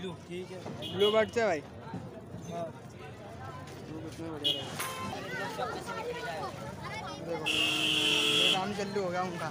Blue ठीक है blue bird से भाई हाँ काम जल्दी हो गया उनका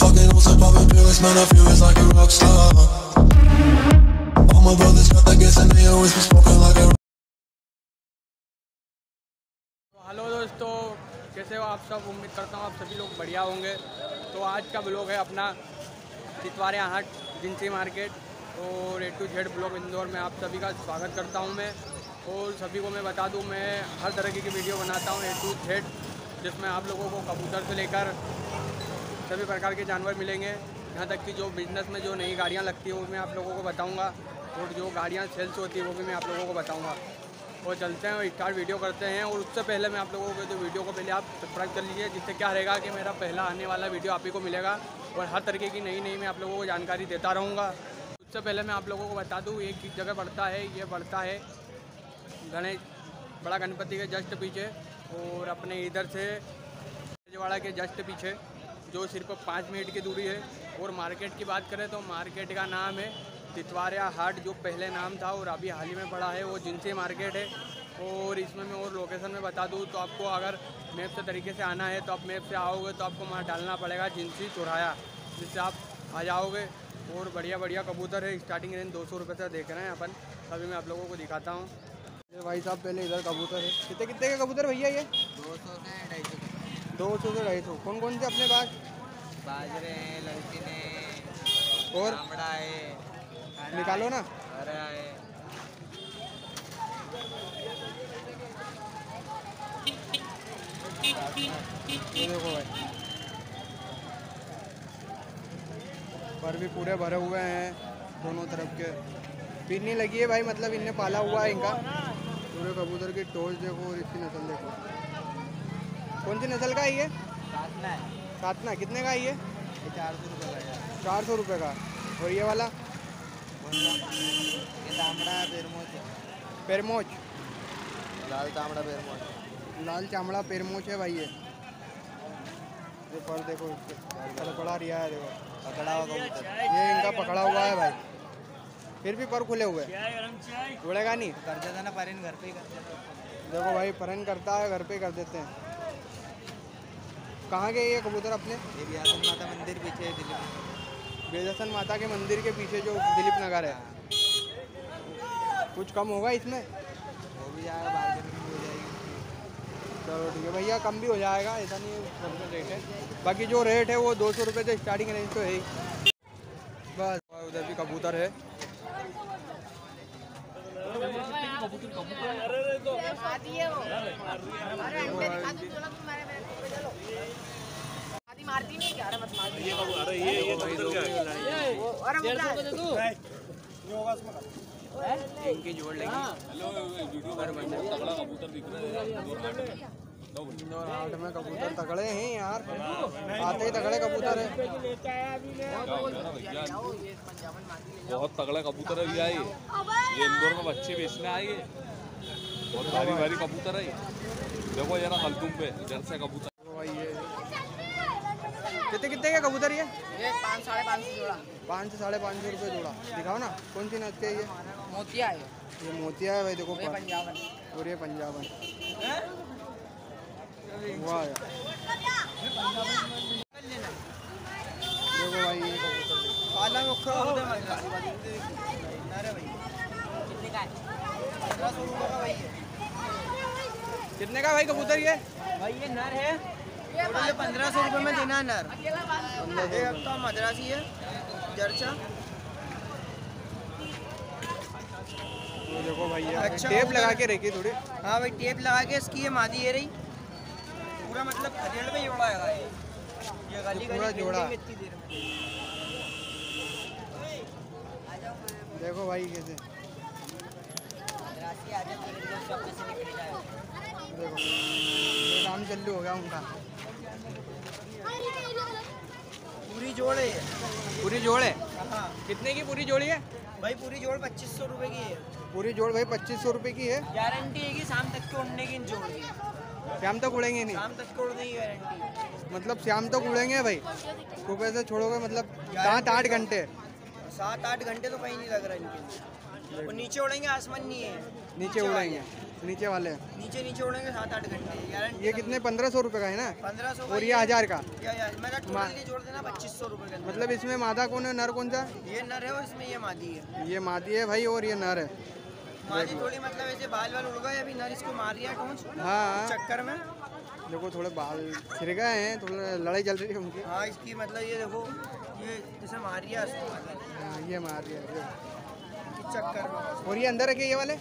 fucking on some poppin' pills, man, I feel it's like a rock star. All my brothers got that gas and they always been smoking like a hello दोस्तों कैसे हो आप सब उम्मीद करता हूँ आप सभी लोग बढ़िया होंगे तो आज का ब्लॉग है अपना चितवारे हाट जिनसी मार्केट। और A to Z blog Indore में आप सभी का स्वागत करता हूँ मैं। और सभी को मैं बता दूँ, मैं हर तरह की वीडियो बनाता हूँ ए टू जेड जिसमें आप लोगों को कबूतर से लेकर सभी प्रकार के जानवर मिलेंगे। यहाँ तक कि जो बिज़नेस में जो नई गाड़ियाँ लगती हैं, वो मैं आप लोगों को बताऊँगा। और जो गाड़ियाँ सेल्स होती है, वो भी मैं आप लोगों को बताऊँगा। और चलते हैं और स्टार्ट वीडियो करते हैं। और उससे पहले मैं आप लोगों को तो वीडियो को पहले आप सब्सक्राइब कर लीजिए, जिससे क्या रहेगा कि मेरा पहला आने वाला वीडियो आप ही को मिलेगा। और हर तरीके की नई नई मैं आप लोगों को जानकारी देता रहूँगा। उससे पहले मैं आप लोगों को बता दूँ, एक जगह पड़ता है, ये पड़ता है गणेश, बड़ा गणपति के जस्ट पीछे और अपने इधर से राजवाड़ा के जस्ट पीछे, जो सिर्फ़ पाँच मिनट की दूरी है। और मार्केट की बात करें तो मार्केट का नाम है तितवारिया हाट जो पहले नाम था और अभी हाल ही में पड़ा है वो जिनसी मार्केट है। और इसमें मैं और लोकेशन में बता दूँ तो आपको अगर मैप से तरीके से आना है तो आप मैप से आओगे तो आपको वहाँ डालना पड़ेगा जिनसी चौराया जिससे आप आ जाओगे। और बढ़िया बढ़िया कबूतर है स्टार्टिंग रेंज दो सौ रुपये से देख रहे हैं अपन। अभी मैं आप लोगों को दिखाता हूँ। भाई साहब पहले इधर कबूतर है। कितने कितने के कबूतर भैया ये? दो सौ से ढाई सौ दो सौ से ढाई सौ। कौन कौन से अपने पास बाजरे हैं ललचीन है और? है। निकालो ना। देखो भाई। पर भी पूरे भरे हुए हैं दोनों तरफ़ के। पिन्नी लगी है भाई मतलब इनने पाला हुआ है इनका। पूरे कबूतर की टोच देखो और इसकी नस्ल देखो। कौन सी नस्ल का है ये? है। सातना। कितने का है ये? चार सौ रुपये का चार सौ रुपये का। और ये वाला? ये पेरमोच है पेरमोच लाल तामड़ा पेरमोच लाल चामड़ा पेरमोच है भाई ये ये पर देखो इसके कड़कड़ा रिया है देखो पकड़ा हुआ ये इनका पकड़ा हुआ है भाई फिर भी पर खुले हुए हैं। उड़ेगा नहीं कर देता ना परिन घर पे ही कर देखो भाई परन करता है घर पे कर देते हैं कहाँ गए ये कबूतर अपने? ये माता मंदिर पीछे दिल्ली में बेदसन माता के मंदिर के पीछे जो दिलीप नगर है। कुछ कम होगा इसमें? वो भी जाएगा बार्गेनिंग हो जाएगी। चलो ठीक है भैया कम भी हो जाएगा ऐसा नहीं है रेट है। बाकी जो रेट है वो दो सौ रुपये से स्टार्टिंग रेंज तो है ही। बस उधर भी कबूतर है। आदि मारती नहीं क्या मत मार ये अरे ये ये अरे इनकी जोड़ लेंगे। इंदौर हाट में कबूतर तगड़े हैं यार। आते ही तगड़े कबूतर है। बहुत तगड़ा कबूतर है भैया ये। ये इंदौर में बच्चे बेचने आए बहुत भारी भारी कबूतर है देखो जरा हल्दुम पे इधर से कबूतर। कितने कितने के कबूतर ये? ये पाँच साढ़े पाँच सौ जोड़ा। पाँच से साढ़े पाँच सौ रुपये जोड़ा। दिखाओ ना कौन सी नस्ल के है ये मोतिया है। ये मोतिया है भाई देखो पंजाबन। और ये पंजाबन। वाह देखो भाई ये कबूतर कितने का भाई कबूतर ये? भाई ये नर है। पंद्रह सौ रुपये में देना है नर। ये हफ़्ता मद्रासी है जर्चा ये देखो भाई ये अच्छा टेप लगा के रखी थोड़ी। हाँ भाई टेप लगा के इसकी ये मादी ये रही। पूरा मतलब खदेड़ में जोड़ा है ये ये गली पूरा गली जोड़ा। देखो भाई कैसे। देखो ये काम जल्दी हो गया उनका पूरी जोड़? है पूरी जोड़ है कितने की पूरी जोड़ी है? भाई पूरी जोड़ पच्चीस सौ रुपये की है। पूरी जोड़ भाई पच्चीस सौ रुपये की है। गारंटी है कि शाम तक के उड़ने की इन जोड़ की शाम तक उड़ेंगे नहीं? शाम तक उड़ने की गारंटी मतलब शाम तक उड़ेंगे भाई? सुबह से छोड़ोगे मतलब सात आठ घंटे? सात आठ घंटे तो कहीं नहीं लग रहा इनके। और नीचे उड़ेंगे आसमान नहीं है। नीचे उड़ेंगे। नीचे वाले नीचे नीचे उड़ेंगे सात आठ घंटे ये कितने? पंद्रह सौ रुपये का है ना? पंद्रह सौ और ये हज़ार का? या, या, मेरा टोटली जोड़ देना पच्चीस सौ रुपये के। मतलब इसमें मादा कौन है? नर कौन सा? ये नर है और इसमें ये मादी है। ये मादी है भाई और ये नर है। मादी थोड़ी मतलब ऐसे बाल वाल उड़ गए अभी नर इसको मार रही है टोंच। हाँ। चक्कर में। देखो थोड़े बाल फिर गए हैं थोड़ा लड़ाई चल रही है उनकी। हाँ इसकी मतलब ये देखो ये जैसे मार रही है। हाँ, ये मार रही है चक्कर में। और ये अंदर रखे ये वाले?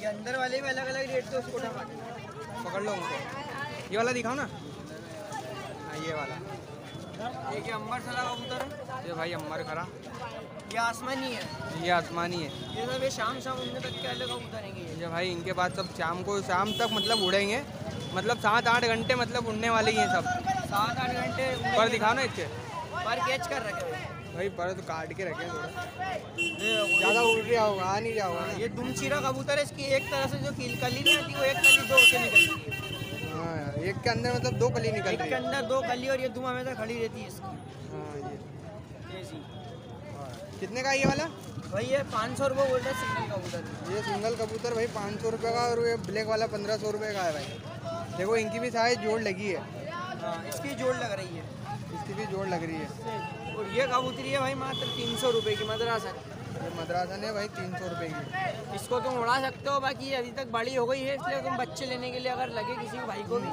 ये अंदर वाले भी अलग अलग रेट उसको पकड़ लो उनको। ये वाला दिखाओ ना। हाँ ये वाला। एक ये अंबर सला कबूतर है ये भाई अम्बर खरा ये आसमानी है। ये आसमानी है। ये सब ये शाम शाम उड़ने तक के अलग कबूतर हैं ये भाई इनके पास सब शाम को शाम तक मतलब उड़ेंगे। मतलब सात आठ घंटे मतलब उड़ने वाले ही हैं सब। सात आठ घंटे पर दिखाओ ना इसके पर कैच कर रखे हैं। भाई पर तो काट के रखे थोड़ा ज़्यादा उड़ रहा होगा आ नहीं रहा होगा। ये दुमचीरा कबूतर है इसकी एक तरह से जो कील कली नहीं आती वो एक कली दो से निकलती है। हाँ एक के अंदर मतलब दो कली निकल एक के अंदर दो कली और ये दुम हमेशा खड़ी रहती है इसकी। हाँ ये। कितने का ये वाला? भाई ये पाँच सौ रुपये बोल रहे हैं सिंगल कबूतर ये सिंगल कबूतर भाई पाँच सौ रुपये का और ये ब्लैक वाला पंद्रह सौ रुपये का है भाई। देखो इनकी भी साइज़ जोड़ लगी है। हाँ इसकी जोड़ लग रही है। इसकी भी जोड़ लग रही है। और ये कबूतरी है भाई मात्र तीन सौ रुपये की मद्रास है? ये मद्रासन है भाई तीन सौ रुपये की। इसको तुम उड़ा सकते हो बाकी अभी तक बड़ी हो गई है इसलिए तुम बच्चे लेने के लिए अगर लगे किसी भाई को भी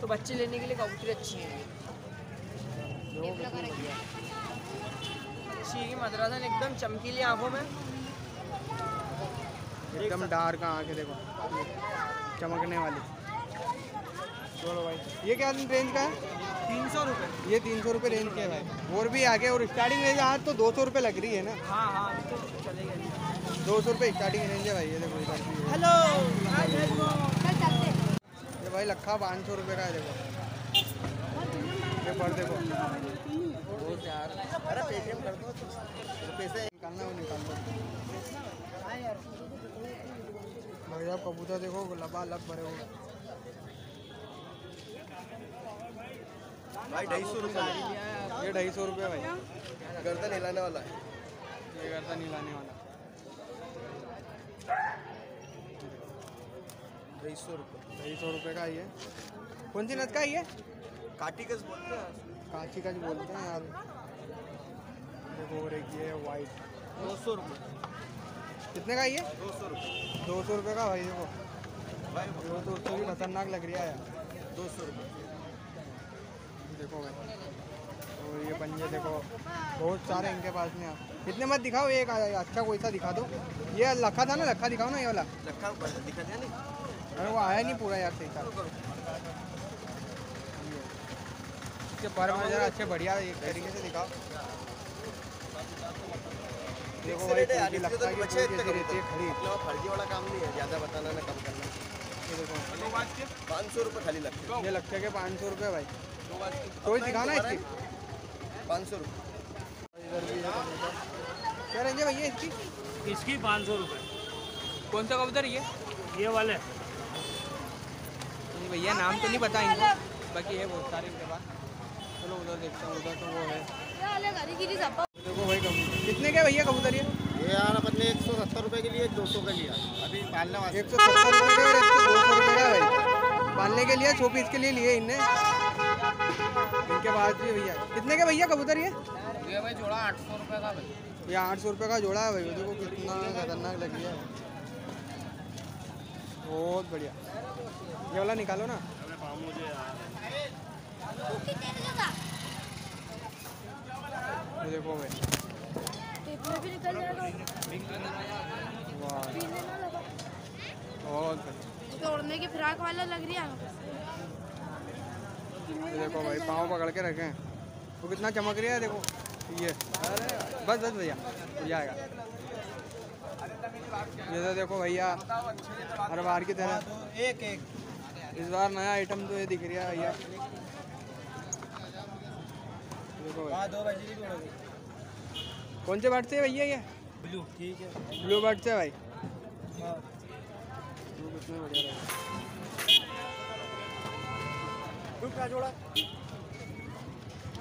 तो बच्चे लेने के लिए कबूतरी अच्छी है? अच्छी है मद्रासन एकदम चमकीली आँखों में। एकदम डार्क आँख देखो। चमकने वाली। चलो भाई। ये क्या रेंज का है? तीन सौ रुपये ये तीन सौ रुपये रेंज के भाई और भी आगे और स्टार्टिंग रेंज आज तो दो सौ रुपये लग रही है ना? हाँ हाँ तो चलेगा दो सौ रुपये स्टार्टिंग रेंज है भाई ये देखो इधर भी हेलो। ये भाई लखा पाँच सौ रुपये का है देखो। ये पर देखो अरे पेटीएम कर दो। पैसे निकालना वो निकाल दो। भाई साहब कबूतर देखो लबा लब भरे हुए। भाई ढाई सौ रुपये। ये ढाई सौ रुपये भाई। गर्दन हिलाने वाला है। ये करता नहीं लाने वाला। ढाई सौ रुपये। ढाई सौ रुपये का ये कौन सी नच का है ये काटी कस बोलते हैं। काची का जो बोलते हैं यार। देखो और एक ये है वाइट दो सौ रुपये। कितने का है ये दो सौ रुपये। दो सौ रुपये का भाई देखो। भाई वो तो भी खतरनाक लग रहा है यार। दो सौ रुपये। देखो भाई। और ये पंजे देखो। बहुत सारे इनके पास में इतने मत दिखाओ एक अच्छा कोई सा दिखा दो। ये लखा था ना लखा दिखाओ ना ये वाला। लखा दिखा दिया नहीं? अरे वो आया नहीं पूरा यार सही था। इसके पर में जरा अच्छे बढ़िया एक तरीके से दिखाओ। देखो भाई लगता है है खड़ी। वाला काम नहीं है ज़्यादा बताना ना कम करना। ये देखो। पाँच सौ रुपये खाली लगते ये लगता है कि पाँच सौ रुपये भाई। तो दिखाओ ना इसकी? पाँच सौ रुपये। इधर भी है कबूतर। क्या रेंज है भैया इसकी? इसकी पाँच सौ रुपये। कौन सा कबूतर ये ये वाले। नहीं भैया नाम तो नहीं पता इनको। बाकी है बहुत सारे इनके पास। चलो उधर देखते हैं उधर तो वो है। देखो भाई कबूतर। कितने के भैया कबूतर ये? ये यार अपन ने एक सौ सत्तर रुपये के लिए दो सौ का लिया। अभी पालने वाले एक सौ सत्तर रुपये दो सौ रुपये का भाई। पालने के लिए सौ पीस के लिए लिए इनने। इनके पास भी भैया। कितने के भैया कबूतर ये? ये भाई जोड़ा आठ सौ रुपये का भाई। ये आठ सौ रुपये का जोड़ा है भाई। देखो कितना खतरनाक लग गया। बहुत बढ़िया। ये वाला निकालो ना। देखो भाई। वाह। बहुत तोड़ने की फ्राक वाला लग रही है। देखो भाई पाँव पकड़ के रखे हैं। वो कितना चमक रहा है देखो। ये। बस बस भैया हो जाएगा। ये तो देखो भैया हर बार की तरह। एक एक इस बार नया आइटम तो ये दिख रहा है भैया। देखो भाई। हाँ जोड़ोगे कौन से बर्ड से भैया ये? ब्लू ठीक है। ब्लू बर्ड से भाई। हाँ। कितने बढ़िया ब्लू जोड़ा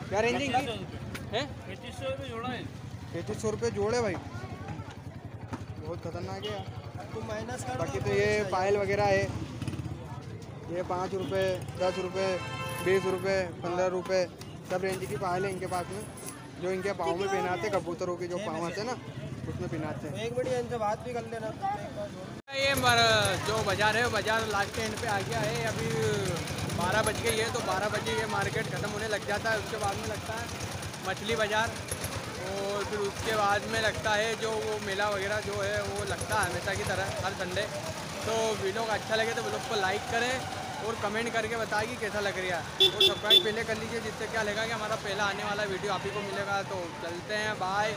क्या रेंजिंग की है पैंतीस सौ रुपये जोड़ा है। पैंतीस सौ रुपये जोड़े भाई। बहुत खतरनाक है। तू माइनस कर बाकी तो ये पायल वगैरह है। ये पाँच रुपये दस रुपये बीस रुपये पंद्रह रुपये सब रेंज की पायल है इनके पास में। जो इनके पाँव में पहनाते हैं कबूतरों के जो पाँव आते हैं ना उसमें पहनाते हैं। एक बड़ी इनसे बात भी कर लेना। ये जो बाज़ार है वो बाज़ार लास्ट एंड पे आ गया है। अभी बारह बज गई है तो बारह बजे ये मार्केट ख़त्म होने लग जाता है। उसके बाद में लगता है मछली बाज़ार। और फिर उसके बाद में लगता है जो वो मेला वगैरह जो है, वो लगता है हमेशा की तरह, हर संडे तो वीडियो का अच्छा लगे तो वीडियो को लाइक करें और कमेंट करके बताएँ कि कैसा लग रहा है। और सब्सक्राइब पहले कर लीजिए, जिससे क्या लगेगा कि हमारा पहला आने वाला वीडियो आप ही को मिलेगा। तो चलते हैं बाय